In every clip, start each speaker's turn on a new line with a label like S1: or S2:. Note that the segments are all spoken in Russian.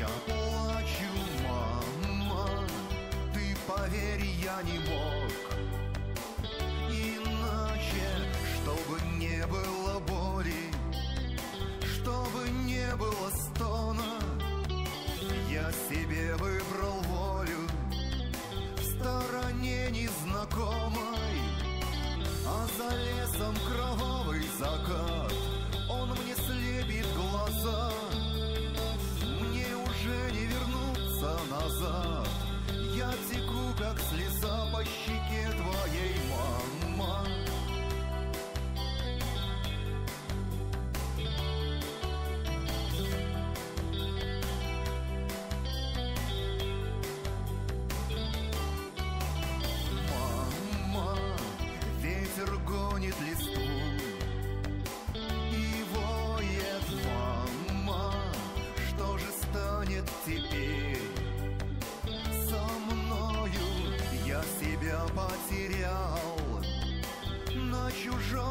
S1: Я плачу, мама. Ты поверь, я не мог за лесом кровавый закат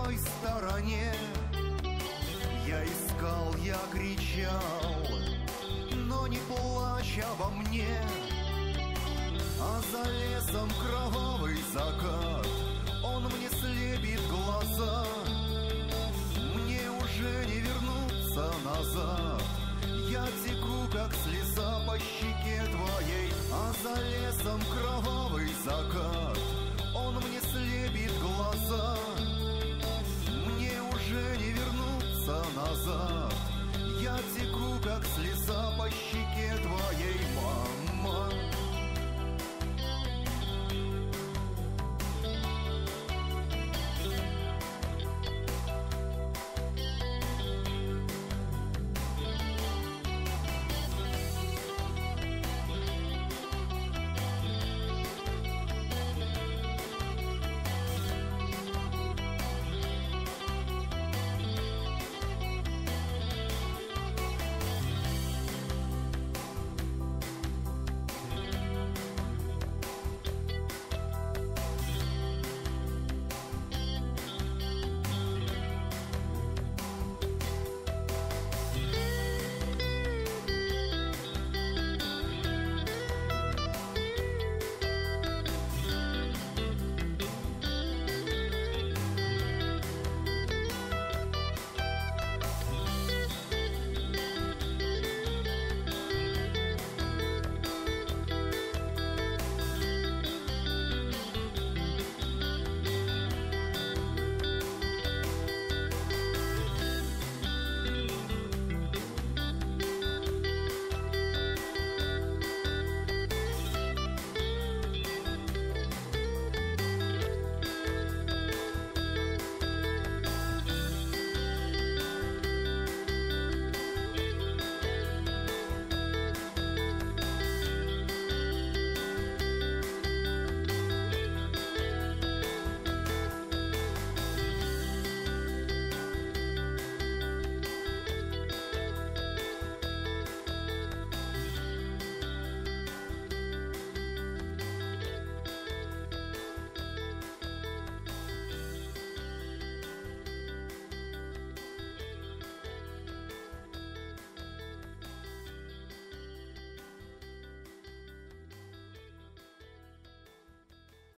S1: чужой стороне. Я искал, я кричал Но не плачь обо мне. А за лесом кровавый закат Он мне слепит глаза. Мне уже не вернуться назад. Я теку, как слеза по щеке твоей. А за лесом кровавый закат